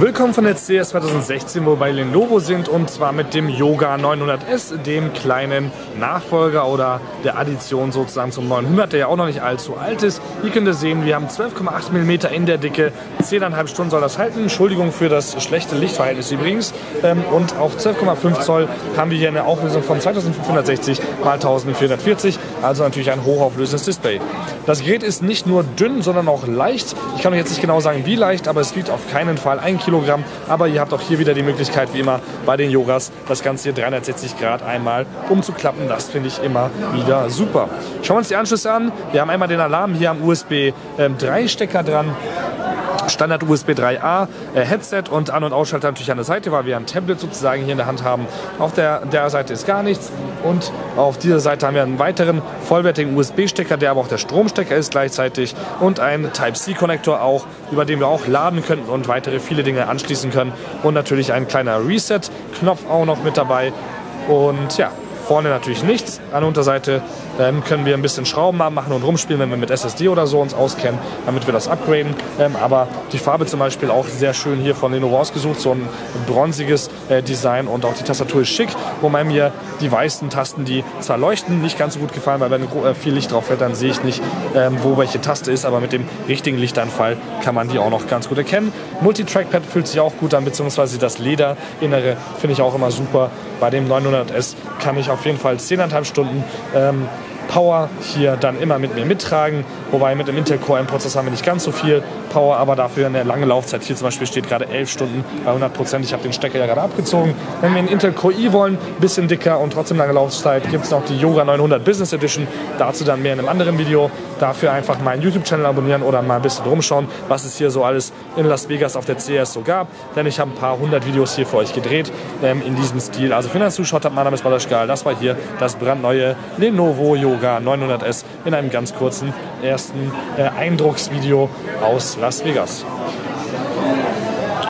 Willkommen von der CS 2016, wo wir bei Lenovo sind und zwar mit dem Yoga 900S, dem kleinen Nachfolger oder der Addition sozusagen zum 900, der ja auch noch nicht allzu alt ist. Hier könnt ihr sehen, wir haben 12,8 mm in der Dicke, 10,5 Stunden soll das halten. Entschuldigung für das schlechte Lichtverhältnis übrigens. Ähm, und auf 12,5 Zoll haben wir hier eine Auflösung von 2560 x 1440, also natürlich ein hochauflösendes Display. Das Gerät ist nicht nur dünn, sondern auch leicht. Ich kann euch jetzt nicht genau sagen, wie leicht, aber es wiegt auf keinen Fall ein Kilo Kilogramm. Aber ihr habt auch hier wieder die Möglichkeit, wie immer bei den Yogas, das Ganze hier 360 Grad einmal umzuklappen. Das finde ich immer wieder super. Schauen wir uns die Anschlüsse an. Wir haben einmal den Alarm hier am USB 3 Stecker dran. Standard USB 3A äh, Headset und An- und Ausschalter natürlich an der Seite, weil wir ein Tablet sozusagen hier in der Hand haben. Auf der, der Seite ist gar nichts und auf dieser Seite haben wir einen weiteren vollwertigen USB-Stecker, der aber auch der Stromstecker ist gleichzeitig und einen Type-C-Konnektor auch, über den wir auch laden können und weitere viele Dinge anschließen können und natürlich ein kleiner Reset-Knopf auch noch mit dabei und ja, Vorne natürlich nichts. An der Unterseite ähm, können wir ein bisschen Schrauben machen und rumspielen, wenn wir mit SSD oder so uns auskennen, damit wir das upgraden. Ähm, aber die Farbe zum Beispiel auch sehr schön hier von Lenovo ausgesucht, so ein bronziges äh, Design und auch die Tastatur ist schick, wobei mir die weißen Tasten, die zwar leuchten, nicht ganz so gut gefallen, weil wenn äh, viel Licht drauf fällt, dann sehe ich nicht, ähm, wo welche Taste ist, aber mit dem richtigen Lichtanfall kann man die auch noch ganz gut erkennen. Multitrackpad fühlt sich auch gut an, beziehungsweise das Lederinnere finde ich auch immer super. Bei dem 900S kann ich auf jeden Fall 10,5 Stunden ähm, Power hier dann immer mit mir mittragen. Wobei mit dem Intel Core M-Prozessor haben wir nicht ganz so viel Power, aber dafür eine lange Laufzeit. Hier zum Beispiel steht gerade 11 Stunden bei 100 Prozent. Ich habe den Stecker ja gerade abgezogen. Wenn wir einen Intel Core i wollen, bisschen dicker und trotzdem lange Laufzeit, gibt es noch die Yoga 900 Business Edition. Dazu dann mehr in einem anderen Video. Dafür einfach meinen YouTube-Channel abonnieren oder mal ein bisschen rumschauen, was es hier so alles in Las Vegas auf der CS so gab. Denn ich habe ein paar hundert Videos hier für euch gedreht ähm, in diesem Stil. Also wenn ihr zuschaut habt, mein Name ist Balaschgal. Das war hier das brandneue Lenovo Yoga 900S in einem ganz kurzen ersten äh, Eindrucksvideo aus Las Vegas.